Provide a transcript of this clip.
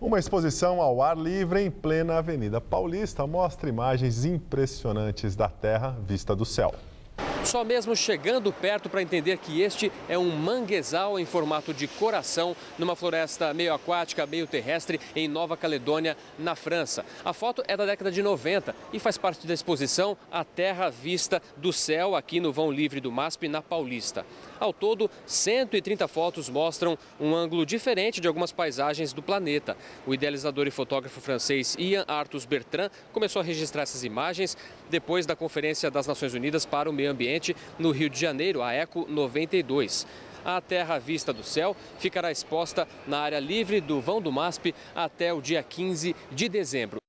Uma exposição ao ar livre em plena Avenida Paulista mostra imagens impressionantes da terra vista do céu. Só mesmo chegando perto para entender que este é um manguezal em formato de coração numa floresta meio aquática, meio terrestre em Nova Caledônia, na França. A foto é da década de 90 e faz parte da exposição A Terra Vista do Céu aqui no Vão Livre do MASP, na Paulista. Ao todo, 130 fotos mostram um ângulo diferente de algumas paisagens do planeta. O idealizador e fotógrafo francês Ian Arthus Bertrand começou a registrar essas imagens depois da Conferência das Nações Unidas para o Meio Ambiente no Rio de Janeiro, a ECO 92. A terra vista do céu ficará exposta na área livre do vão do MASP até o dia 15 de dezembro.